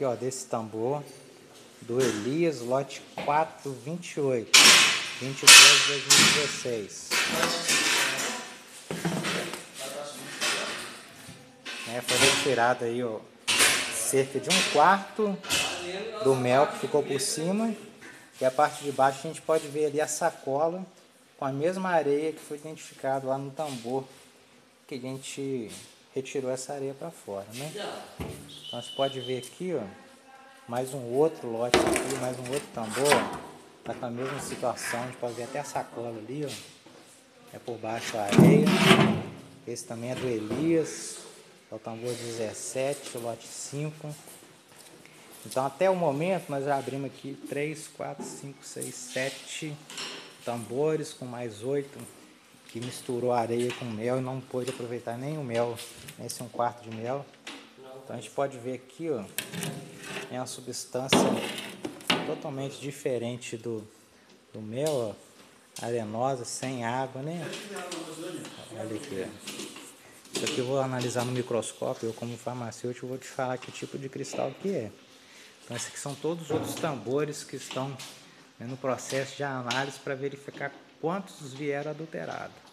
aqui, ó, desse tambor do Elias, lote 428, 23 de 2016. É, foi retirado aí, ó, cerca de um quarto do mel que ficou por cima. E a parte de baixo a gente pode ver ali a sacola com a mesma areia que foi identificado lá no tambor que a gente retirou essa areia para fora, né? Então você pode ver aqui, ó, mais um outro lote aqui, mais um outro tambor, tá com a mesma situação, a gente pode ver até a sacola ali, ó, é por baixo a areia. Esse também é do Elias, é o tambor 17, o lote 5. Então até o momento nós já abrimos aqui 3, 4, 5, 6, 7 tambores com mais 8 que misturou areia com mel e não pôde aproveitar nem o mel, esse é um quarto de mel. Então a gente pode ver aqui, ó, é uma substância totalmente diferente do, do mel, ó, arenosa, sem água, né? Olha aqui, ó. Isso aqui eu vou analisar no microscópio, eu como farmacêutico vou te falar que tipo de cristal que é. Então esses aqui são todos os outros tambores que estão né, no processo de análise para verificar quantos vieram adulterados.